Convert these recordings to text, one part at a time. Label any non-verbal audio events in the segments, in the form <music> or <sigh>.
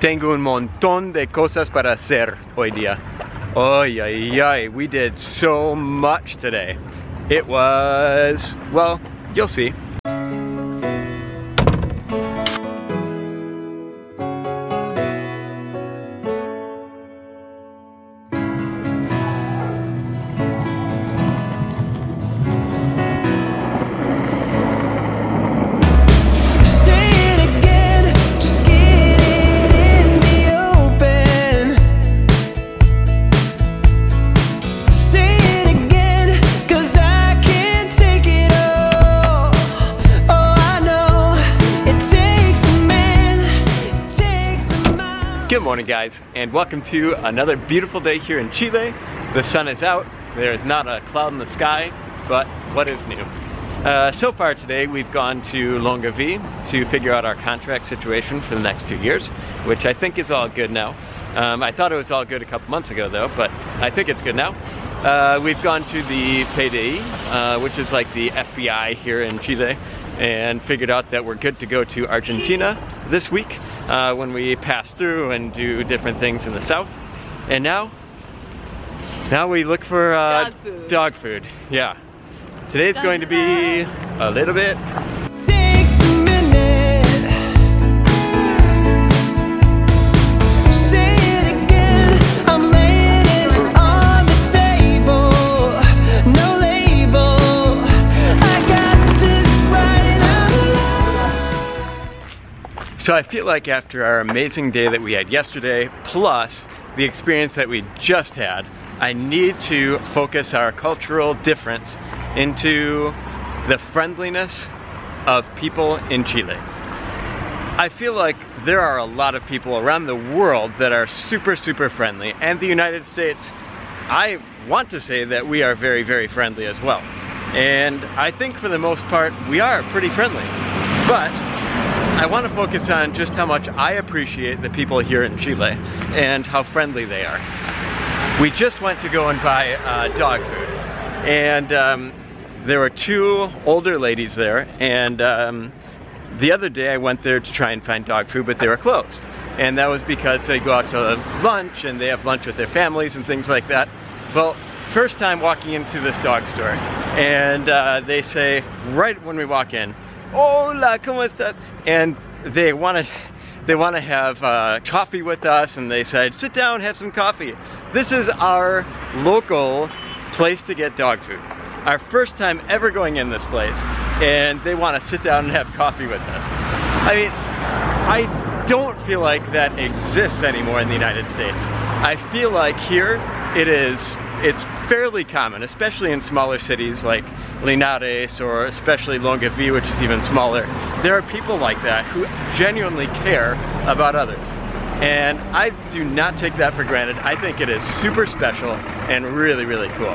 Tengo un montón de cosas para hacer hoy día. Ay, ay, ay, we did so much today. It was, well, you'll see. Morning guys and welcome to another beautiful day here in Chile. The sun is out, there is not a cloud in the sky, but what is new? Uh, so far today we've gone to Longaví to figure out our contract situation for the next two years, which I think is all good now. Um, I thought it was all good a couple months ago though, but I think it's good now. Uh, we've gone to the PDI, uh, which is like the FBI here in Chile, and figured out that we're good to go to Argentina this week uh, when we pass through and do different things in the south. And now, now we look for uh, Dog food. dog food. Yeah. Today's going to be a little bit Takes a minute. Say it again. I'm laying it on the table. No label. I got this right out So I feel like after our amazing day that we had yesterday, plus the experience that we just had, I need to focus our cultural difference into the friendliness of people in Chile. I feel like there are a lot of people around the world that are super, super friendly, and the United States, I want to say that we are very, very friendly as well. And I think for the most part, we are pretty friendly. But I want to focus on just how much I appreciate the people here in Chile and how friendly they are. We just went to go and buy uh, dog food, and um, there were two older ladies there, and um, the other day I went there to try and find dog food, but they were closed. And that was because they go out to lunch and they have lunch with their families and things like that. Well, first time walking into this dog store, and uh, they say, right when we walk in, Hola, ¿cómo estás? And they want to they want to have uh, coffee with us and they said sit down have some coffee this is our local place to get dog food our first time ever going in this place and they want to sit down and have coffee with us. I mean i don't feel like that exists anymore in the united states. I feel like here it is it's fairly common especially in smaller cities like linares or especially longaví which is even smaller. There are people like that who genuinely care about others. And I do not take that for granted. I think it is super special and really, really cool.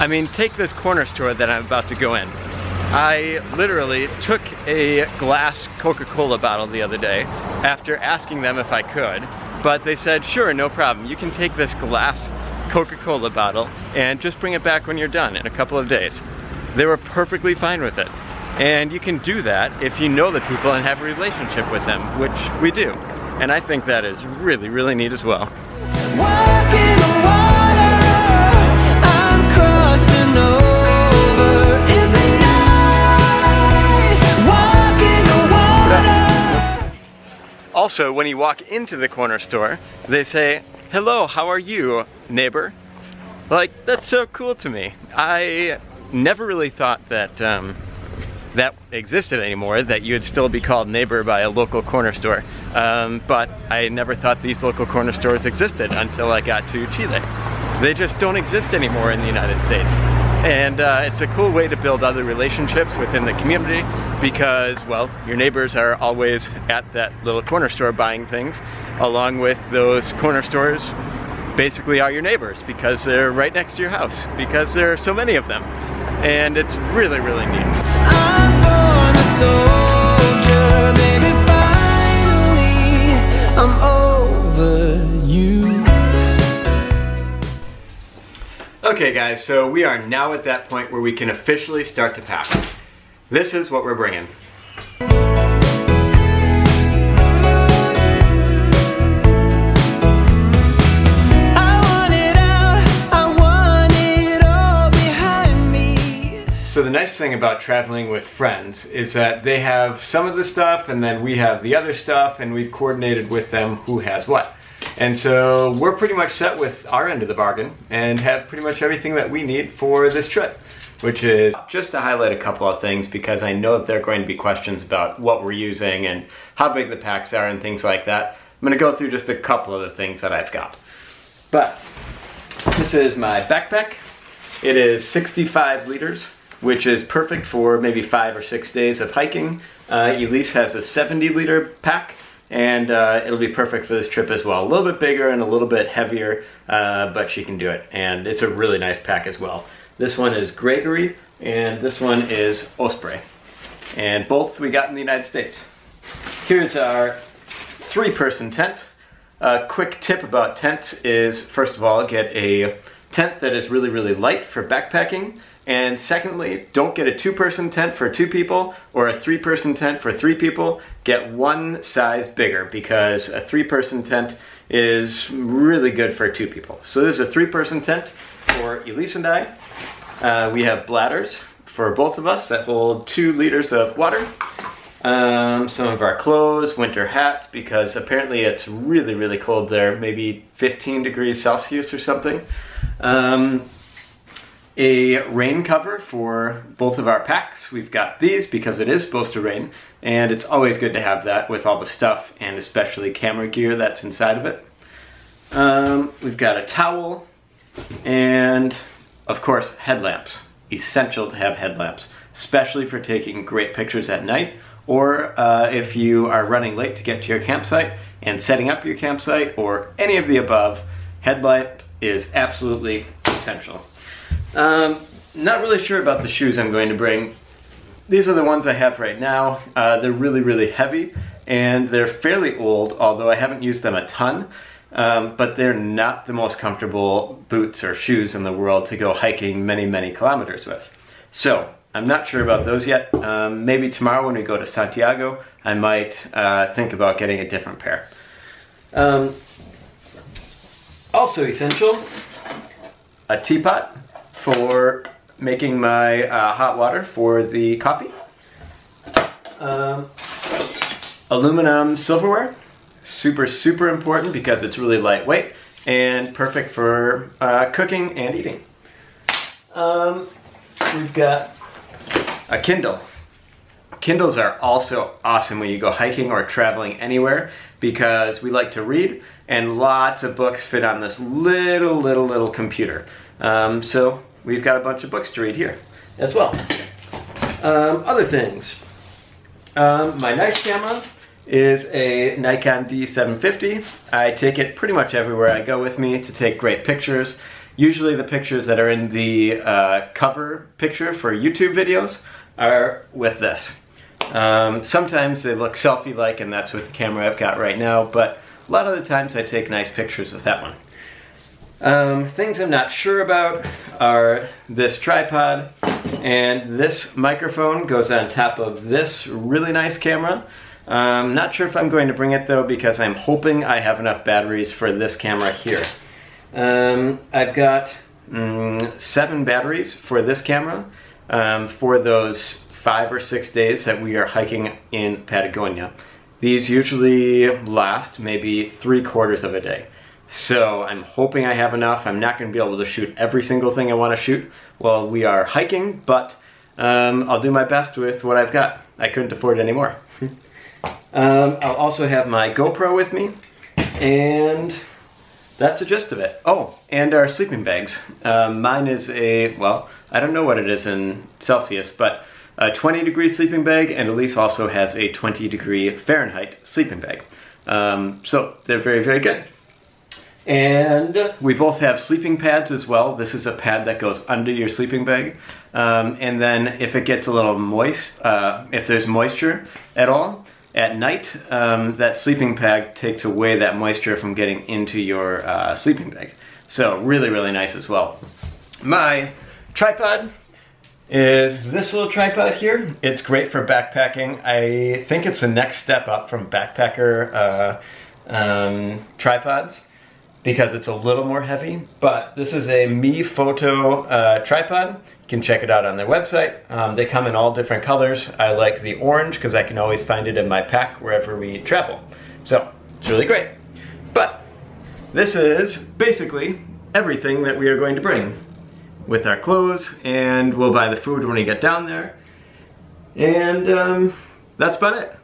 I mean, take this corner store that I'm about to go in. I literally took a glass Coca-Cola bottle the other day after asking them if I could, but they said, sure, no problem. You can take this glass Coca-Cola bottle and just bring it back when you're done in a couple of days. They were perfectly fine with it. And you can do that if you know the people and have a relationship with them, which we do. And I think that is really, really neat as well. Also, when you walk into the corner store, they say, hello, how are you, neighbor? Like, that's so cool to me. I never really thought that um, that existed anymore, that you'd still be called neighbor by a local corner store. Um, but I never thought these local corner stores existed until I got to Chile. They just don't exist anymore in the United States. And uh, it's a cool way to build other relationships within the community because, well, your neighbors are always at that little corner store buying things, along with those corner stores basically are your neighbors because they're right next to your house because there are so many of them. And it's really, really neat. Okay guys, so we are now at that point where we can officially start to pack. This is what we're bringing. So the nice thing about traveling with friends is that they have some of the stuff and then we have the other stuff and we've coordinated with them who has what. And so we're pretty much set with our end of the bargain and have pretty much everything that we need for this trip, which is just to highlight a couple of things because I know that there are going to be questions about what we're using and how big the packs are and things like that. I'm gonna go through just a couple of the things that I've got. But this is my backpack. It is 65 liters, which is perfect for maybe five or six days of hiking. Uh, Elise has a 70 liter pack, and uh, it'll be perfect for this trip as well. A little bit bigger and a little bit heavier, uh, but she can do it. And it's a really nice pack as well. This one is Gregory, and this one is Osprey. And both we got in the United States. Here's our three person tent. A quick tip about tents is, first of all, get a tent that is really, really light for backpacking. And secondly, don't get a two person tent for two people or a three person tent for three people. Get one size bigger because a three person tent is really good for two people. So this is a three person tent for Elise and I. Uh, we have bladders for both of us that hold two liters of water. Um, some of our clothes, winter hats, because apparently it's really, really cold there, maybe 15 degrees Celsius or something. Um, a rain cover for both of our packs. We've got these because it is supposed to rain, and it's always good to have that with all the stuff and especially camera gear that's inside of it. Um, we've got a towel, and of course, headlamps. Essential to have headlamps, especially for taking great pictures at night or uh, if you are running late to get to your campsite and setting up your campsite or any of the above, headlamp is absolutely essential. Um, not really sure about the shoes I'm going to bring. These are the ones I have right now. Uh, they're really, really heavy and they're fairly old, although I haven't used them a ton. Um, but they're not the most comfortable boots or shoes in the world to go hiking many, many kilometers with. So I'm not sure about those yet. Um, maybe tomorrow when we go to Santiago, I might uh, think about getting a different pair. Um, also essential, a teapot for making my uh, hot water for the coffee. Um, aluminum silverware, super, super important because it's really lightweight and perfect for uh, cooking and eating. Um, we've got a Kindle. Kindles are also awesome when you go hiking or traveling anywhere because we like to read and lots of books fit on this little, little, little computer. Um, so we've got a bunch of books to read here as well. Um, other things. Um, my nice camera is a Nikon D750. I take it pretty much everywhere I go with me to take great pictures. Usually the pictures that are in the uh, cover picture for YouTube videos are with this. Um, sometimes they look selfie-like and that's with the camera I've got right now, but a lot of the times I take nice pictures with that one. Um, things I'm not sure about are this tripod and this microphone goes on top of this really nice camera. Um, not sure if I'm going to bring it though because I'm hoping I have enough batteries for this camera here. Um, I've got mm, seven batteries for this camera um, for those five or six days that we are hiking in Patagonia. These usually last maybe three quarters of a day. So I'm hoping I have enough. I'm not going to be able to shoot every single thing I want to shoot while we are hiking, but um, I'll do my best with what I've got. I couldn't afford any more. <laughs> um, I'll also have my GoPro with me, and that's the gist of it. Oh, and our sleeping bags. Um, mine is a, well, I don't know what it is in Celsius, but a 20 degree sleeping bag, and Elise also has a 20 degree Fahrenheit sleeping bag. Um, so they're very, very good. And we both have sleeping pads as well. This is a pad that goes under your sleeping bag. Um, and then if it gets a little moist, uh, if there's moisture at all, at night, um, that sleeping pad takes away that moisture from getting into your uh, sleeping bag. So really, really nice as well. My tripod is this little tripod here. It's great for backpacking. I think it's the next step up from backpacker uh, um, tripods because it's a little more heavy, but this is a MeFOTO uh, tripod. You can check it out on their website. Um, they come in all different colors. I like the orange because I can always find it in my pack wherever we travel. So it's really great. But this is basically everything that we are going to bring with our clothes and we'll buy the food when we get down there. And um, that's about it.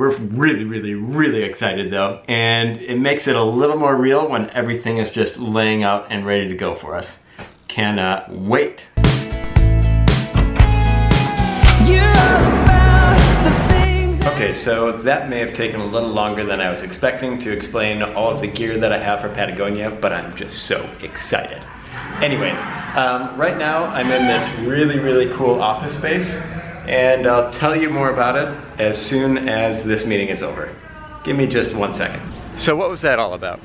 We're really, really, really excited though, and it makes it a little more real when everything is just laying out and ready to go for us. Cannot wait. Okay, so that may have taken a little longer than I was expecting to explain all of the gear that I have for Patagonia, but I'm just so excited. Anyways, um, right now I'm in this really, really cool office space and I'll tell you more about it as soon as this meeting is over. Give me just one second. So what was that all about?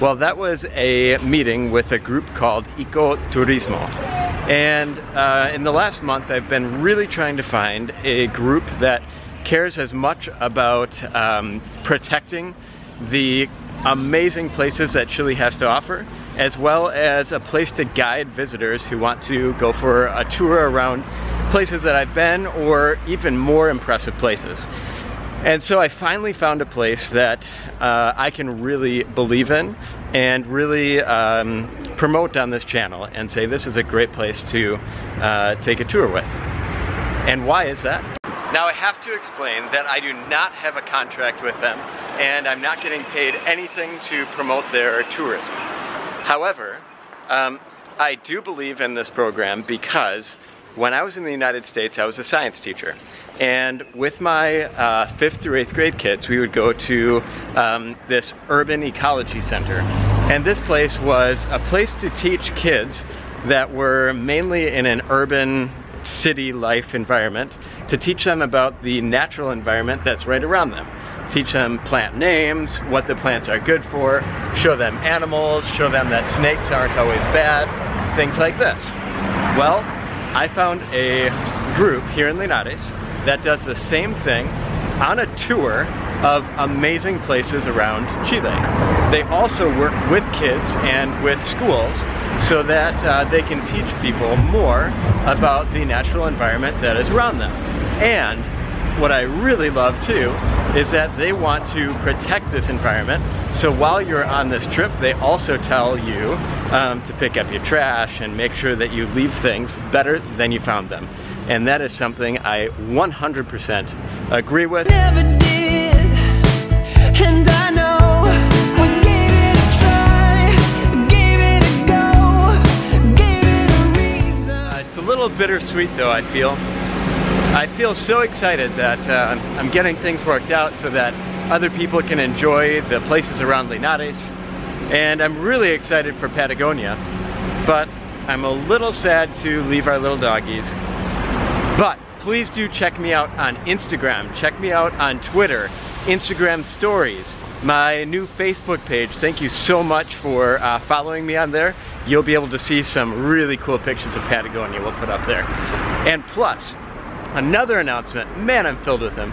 Well, that was a meeting with a group called Eco Turismo. And uh, in the last month, I've been really trying to find a group that cares as much about um, protecting the amazing places that Chile has to offer, as well as a place to guide visitors who want to go for a tour around places that I've been or even more impressive places. And so I finally found a place that uh, I can really believe in and really um, promote on this channel and say this is a great place to uh, take a tour with. And why is that? Now I have to explain that I do not have a contract with them and I'm not getting paid anything to promote their tourism. However, um, I do believe in this program because when I was in the United States, I was a science teacher. And with my uh, fifth through eighth grade kids, we would go to um, this urban ecology center. And this place was a place to teach kids that were mainly in an urban city life environment to teach them about the natural environment that's right around them. Teach them plant names, what the plants are good for, show them animals, show them that snakes aren't always bad, things like this. Well, I found a group here in Linares that does the same thing on a tour of amazing places around Chile. They also work with kids and with schools so that uh, they can teach people more about the natural environment that is around them. And what I really love too is that they want to protect this environment. So while you're on this trip, they also tell you um, to pick up your trash and make sure that you leave things better than you found them. And that is something I 100% agree with. Never did, and I know we gave it a try, gave it a go, gave it a reason. It's a little bittersweet though, I feel. I feel so excited that uh, I'm getting things worked out so that other people can enjoy the places around Linares. And I'm really excited for Patagonia, but I'm a little sad to leave our little doggies. But please do check me out on Instagram, check me out on Twitter, Instagram stories, my new Facebook page. Thank you so much for uh, following me on there. You'll be able to see some really cool pictures of Patagonia we'll put up there. And plus, another announcement, man I'm filled with them,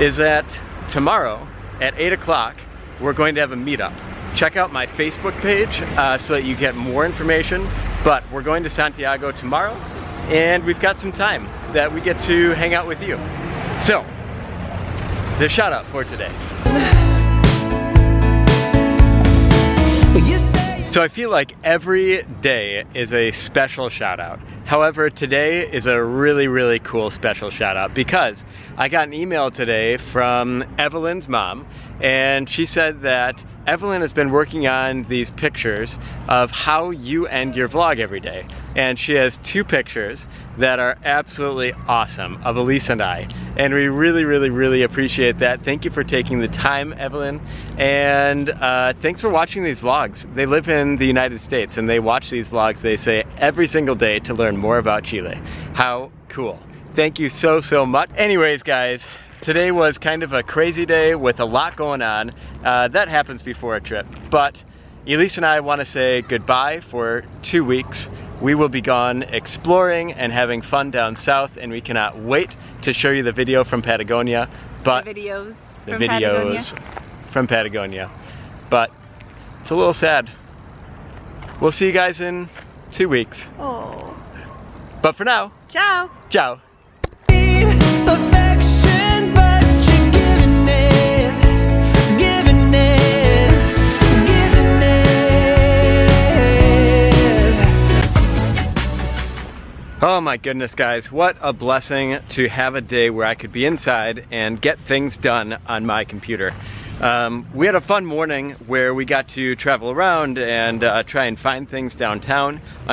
is that tomorrow at 8 o'clock we're going to have a meetup. Check out my Facebook page uh, so that you get more information, but we're going to Santiago tomorrow and we've got some time that we get to hang out with you. So, the shout out for today. So I feel like every day is a special shout out. However, today is a really, really cool special shout out because I got an email today from Evelyn's mom and she said that Evelyn has been working on these pictures of how you end your vlog every day. And she has two pictures that are absolutely awesome of Elise and I. And we really, really, really appreciate that. Thank you for taking the time, Evelyn. And uh, thanks for watching these vlogs. They live in the United States and they watch these vlogs, they say, every single day to learn more about Chile. How cool. Thank you so, so much. Anyways, guys, Today was kind of a crazy day with a lot going on. Uh, that happens before a trip. But Elise and I want to say goodbye for two weeks. We will be gone exploring and having fun down south and we cannot wait to show you the video from Patagonia. But videos the from videos Patagonia. from Patagonia. But it's a little sad. we'll see you guys in two weeks. Oh. But for now, Ciao. ciao. Oh my goodness guys, what a blessing to have a day where I could be inside and get things done on my computer. Um, we had a fun morning where we got to travel around and uh, try and find things downtown.